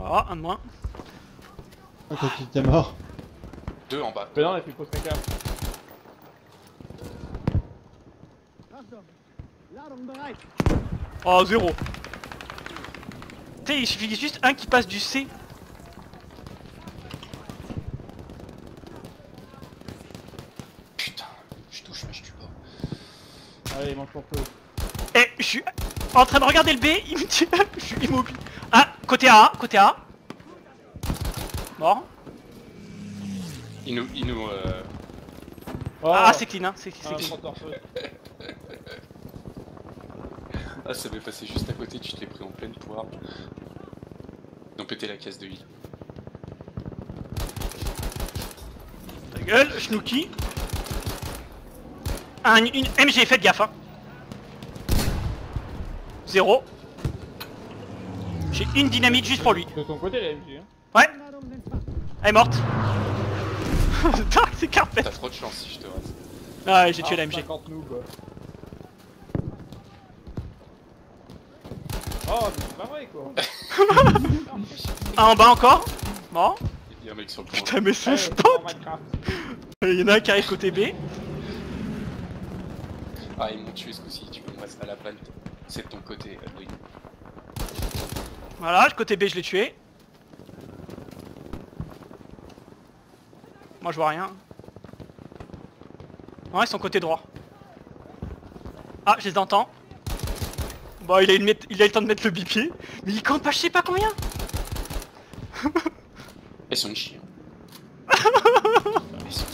Oh, un de moins. Tu t'es mort. Deux en bas. Mais non, il a fait pause caca. Oh, zéro. Tu sais, il suffit juste un qui passe du C. Putain, je touche mais je tue pas. Allez, mange ton feu. Et je suis en train de regarder le B, il me tue, je suis immobile. Ah, côté A, côté A. Mort. Il nous... Il nous euh... Oh, Ah, c'est clean, hein, c'est Ah, clean. feu. Ah ça m'est passé juste à côté, tu t'es pris en pleine poire. Ils ont pété la caisse de heal. Ta gueule, Snooki. Un, une MG, faites gaffe, hein. Zéro. J'ai une dynamite juste pour lui. De ton côté, la MG. Hein. Ouais. Elle est morte. C'est carpet. T'as trop de chance si je te rase. Ah ouais, j'ai tué Ah, la MG. 50 nous, quoi. Oh, mais c'est pas vrai, quoi. Un en bas encore. Mort. Il y a un mec sur le point. Putain, mais ce Allez, spot. Minecraft. Il y en a un qui arrive côté B. Ah ils m'ont tué ce coup-ci, tu peux me rester à la panne. C'est de ton côté, Edwin. Voilà, côté B, je l'ai tué. Moi, je vois rien. Ouais, ils sont côté droit. Ah, je les entends. Bon, il a, eu le met- il a eu le temps de mettre le bipied. Mais il campe pas, je sais pas combien. Ils sont chiants. Ils sont-.